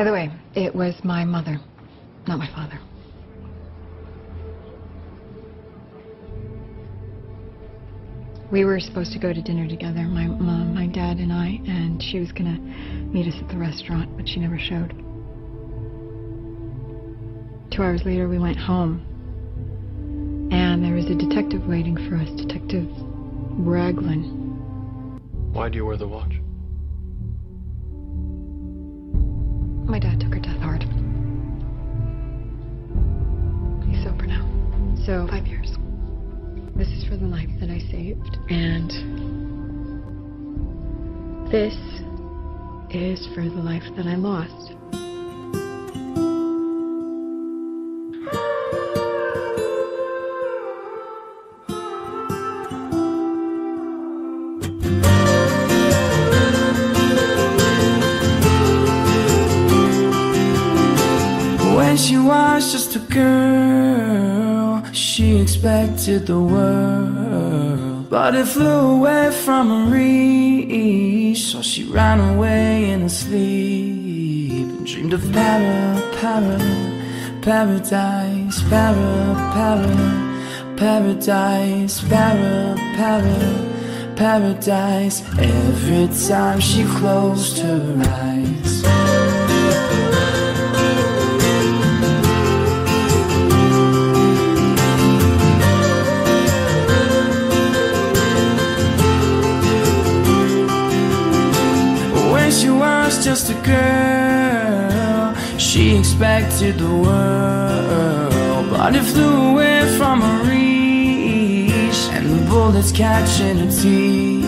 By the way, it was my mother, not my father. We were supposed to go to dinner together, my mom, my dad, and I, and she was gonna meet us at the restaurant, but she never showed. Two hours later, we went home, and there was a detective waiting for us, Detective Raglan. Why do you wear the watch? My dad took her death hard. He's sober now. So, five years. This is for the life that I saved. And this is for the life that I lost. When she was just a girl, she expected the world. But it flew away from her reach, so she ran away in her sleep and dreamed of para, para, paradise, para, para, paradise, para, para, paradise. Every time she closed her eyes. Just a girl, she expected the world, but it flew away from her reach, and the bullets catching her teeth.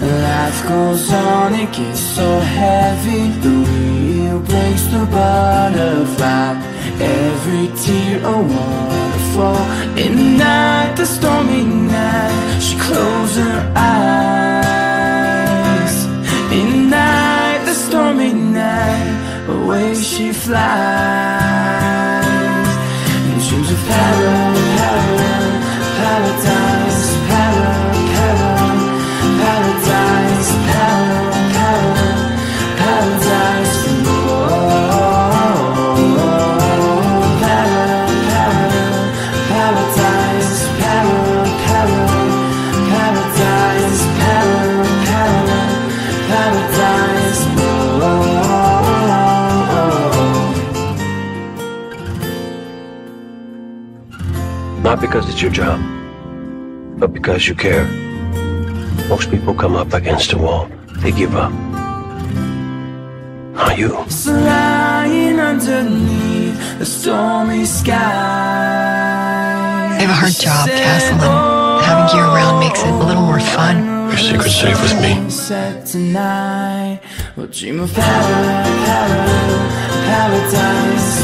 Life goes on, it gets so heavy. The wheel breaks the butterfly. Every tear a waterfall. In the night, the stormy night, she flies. In dreams of para, para, paradise, para, para, paradise, para, para, paradise. Oh, para, para, paradise, para, para, paradise, para, para, paradise. Not because it's your job, but because you care. Most people come up against a wall. They give up. Not you. So lying underneath the stormy sky. I have a hard job, Castle, and oh, having you around makes it a little more fun. Your secret's safe with me. Set tonight. We'll dream of para, para, paradise,